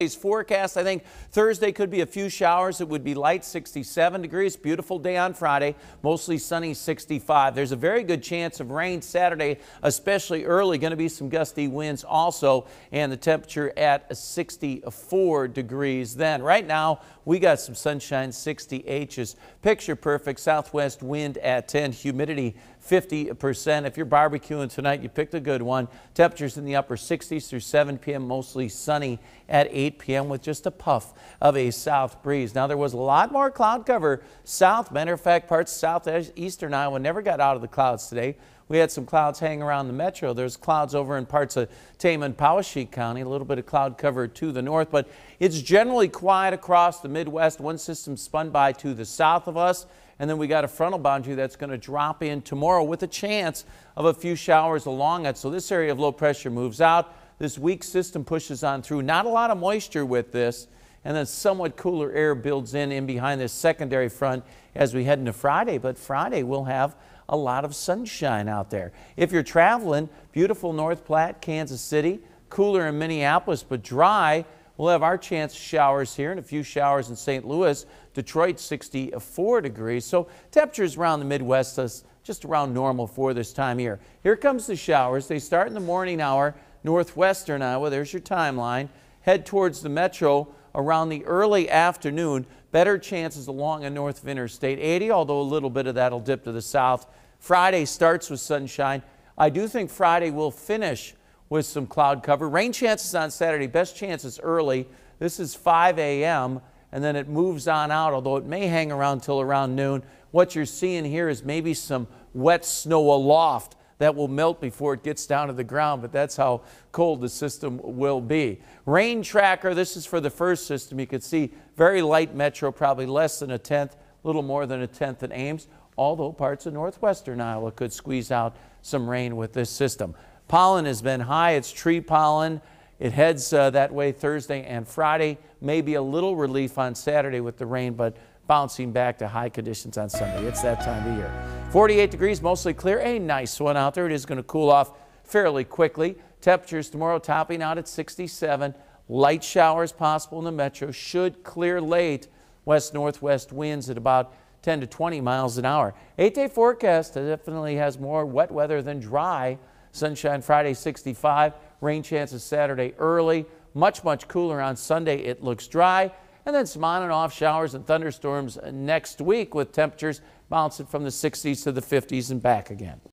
Today's forecast, I think Thursday could be a few showers. It would be light 67 degrees. Beautiful day on Friday. Mostly sunny 65. There's a very good chance of rain Saturday, especially early. Going to be some gusty winds also. And the temperature at 64 degrees then. Right now, we got some sunshine 60 H's. Picture perfect. Southwest wind at 10. Humidity 50%. If you're barbecuing tonight, you picked a good one. Temperatures in the upper 60s through 7 p.m. Mostly sunny at 8 8 p.m. with just a puff of a south breeze. Now, there was a lot more cloud cover south. Matter of fact, parts of southeastern Iowa never got out of the clouds today. We had some clouds hanging around the metro. There's clouds over in parts of Tama and Poweshiek County, a little bit of cloud cover to the north, but it's generally quiet across the Midwest. One system spun by to the south of us, and then we got a frontal boundary that's going to drop in tomorrow with a chance of a few showers along it. So this area of low pressure moves out. This weak system pushes on through. Not a lot of moisture with this. And then somewhat cooler air builds in in behind this secondary front as we head into Friday. But Friday we'll have a lot of sunshine out there. If you're traveling, beautiful North Platte, Kansas City, cooler in Minneapolis, but dry. We'll have our chance showers here and a few showers in St. Louis. Detroit 64 degrees. So temperatures around the Midwest is just around normal for this time of year. Here comes the showers. They start in the morning hour northwestern Iowa. There's your timeline. Head towards the metro around the early afternoon. Better chances along a north of Interstate 80, although a little bit of that will dip to the south. Friday starts with sunshine. I do think Friday will finish with some cloud cover. Rain chances on Saturday, best chances early. This is 5 a.m. and then it moves on out, although it may hang around till around noon. What you're seeing here is maybe some wet snow aloft that will melt before it gets down to the ground, but that's how cold the system will be. Rain tracker, this is for the first system. You can see very light metro, probably less than a tenth, a little more than a tenth in Ames, although parts of northwestern Iowa could squeeze out some rain with this system. Pollen has been high. It's tree pollen. It heads uh, that way Thursday and Friday. Maybe a little relief on Saturday with the rain, but bouncing back to high conditions on Sunday. It's that time of year. 48 degrees, mostly clear. A nice one out there. It is going to cool off fairly quickly. Temperatures tomorrow topping out at 67. Light showers possible in the metro. Should clear late. West northwest winds at about 10 to 20 miles an hour. Eight day forecast definitely has more wet weather than dry. Sunshine Friday 65. Rain chances Saturday early. Much, much cooler on Sunday. It looks dry and then some on and off showers and thunderstorms next week with temperatures bouncing from the 60s to the 50s and back again.